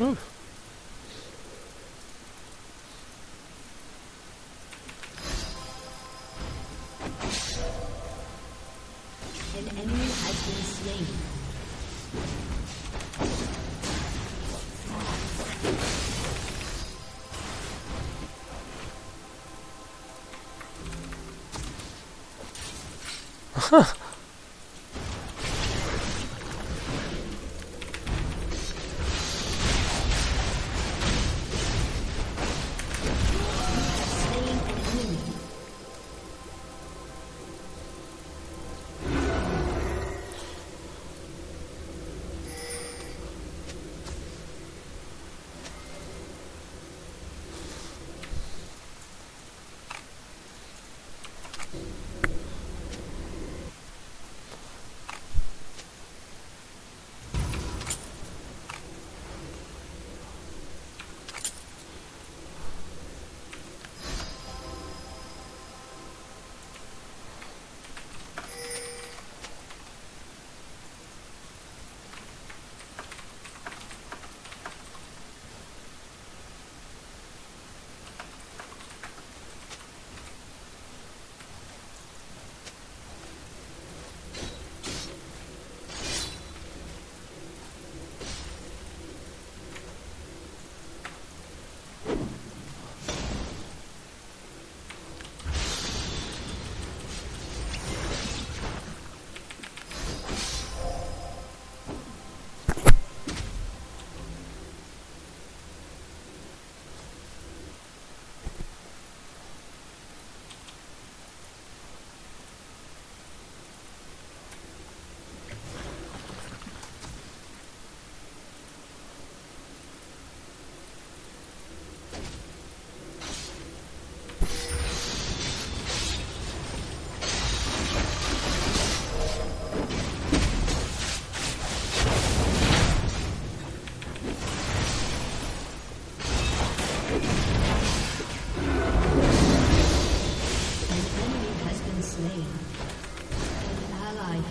An enemy has been slain. Slain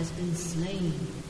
has been slain.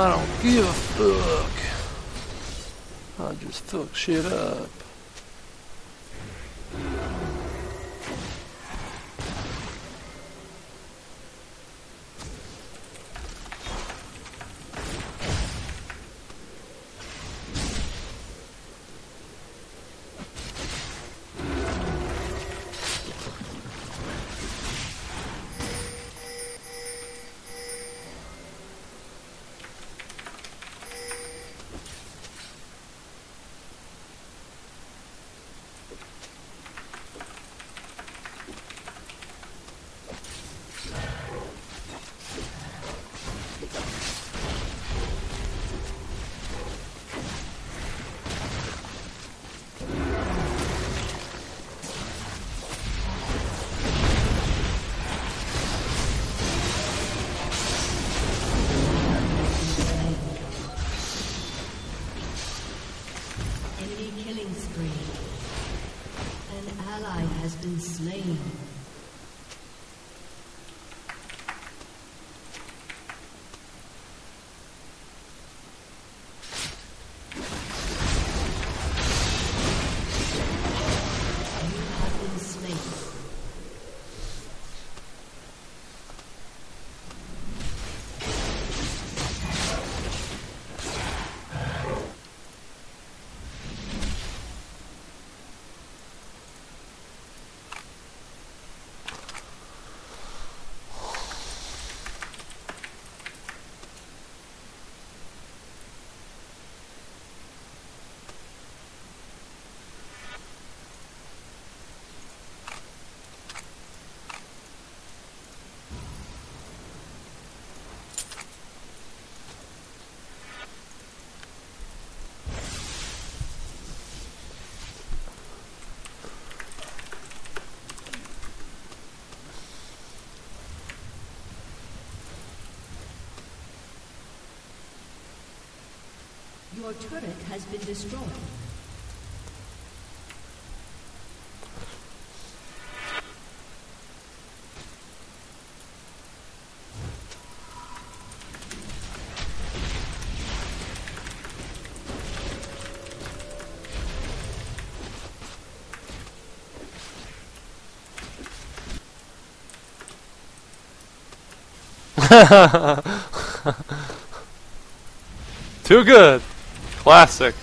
I don't give a fuck. I just fuck shit up. Been slain. Your turret has been destroyed. Too good. Classic.